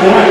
Fourth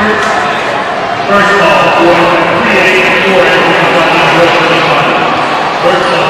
First off, for creating for everyone, first off,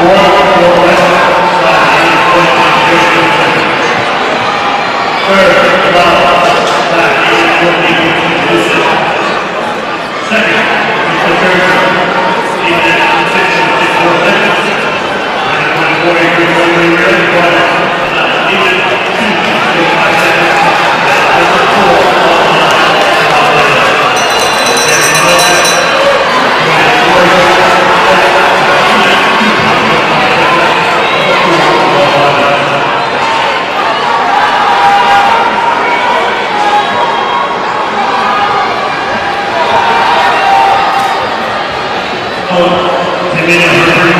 Wow. meeting.